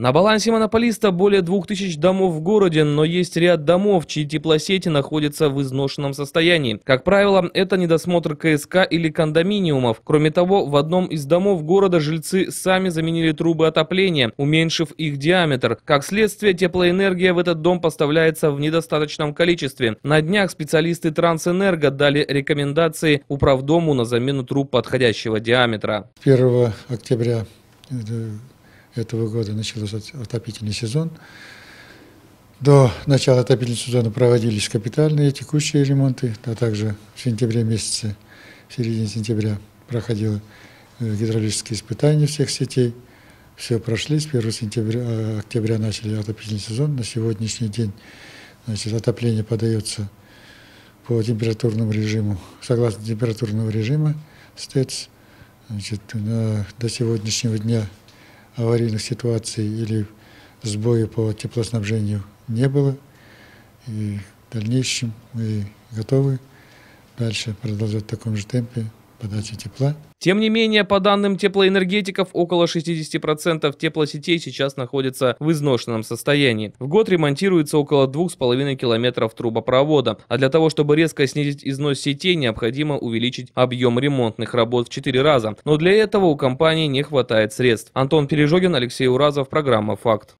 На балансе монополиста более 2000 домов в городе, но есть ряд домов, чьи теплосети находятся в изношенном состоянии. Как правило, это недосмотр КСК или кондоминиумов. Кроме того, в одном из домов города жильцы сами заменили трубы отопления, уменьшив их диаметр. Как следствие, теплоэнергия в этот дом поставляется в недостаточном количестве. На днях специалисты Трансэнерго дали рекомендации управдому на замену труб подходящего диаметра. 1 октября этого года начался отопительный сезон. До начала отопительного сезона проводились капитальные текущие ремонты, а также в сентябре месяце, в середине сентября проходило э, гидравлические испытания всех сетей. Все прошли, с 1 сентября, э, октября начали отопительный сезон. На сегодняшний день значит, отопление подается по температурному режиму, согласно температурного режима СТЭЦ. Значит, на, до сегодняшнего дня аварийных ситуаций или сбоя по теплоснабжению не было. И в дальнейшем мы готовы дальше продолжать в таком же темпе подачи тепла. Тем не менее, по данным теплоэнергетиков, около 60% теплосетей сейчас находятся в изношенном состоянии. В год ремонтируется около 2,5 километров трубопровода, а для того, чтобы резко снизить износ сетей, необходимо увеличить объем ремонтных работ в 4 раза. Но для этого у компании не хватает средств. Антон Пережогин, Алексей Уразов, программа «Факт».